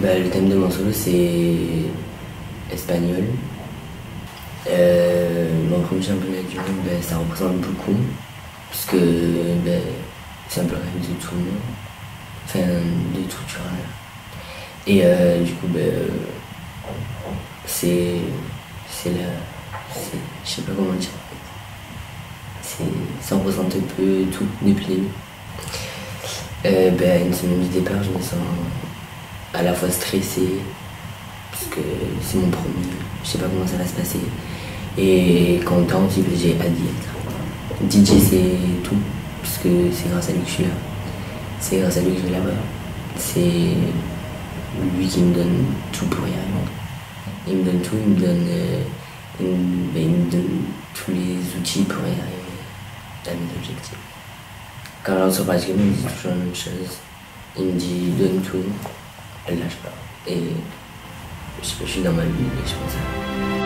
bah, Le thème de mon solo, c'est espagnol. Euh, mon premier championnat du monde, bah, ça représente beaucoup, puisque bah, c'est un peu rêve de tout le monde, enfin de tout Turin. Et euh, du coup, bah, c'est. C'est la. Je sais pas comment dire. Ça représente un peu tout depuis le. Euh, ben, une semaine du départ, je me sens à la fois stressé, parce que c'est mon premier, je sais pas comment ça va se passer, et content aussi parce que j'ai hâte d'y être. DJ c'est tout, parce que c'est grâce à lui que je suis là. C'est grâce à lui que je vais là-bas. C'est lui qui me donne tout pour y arriver. Il me donne tout, il me donne, euh, ben, tous les outils pour y arriver à mes objectifs. Quand on se passe il me dit toujours la même chose. Il me dit donne tout, elle lâche pas. Et je suis dans ma vie et je pense ça.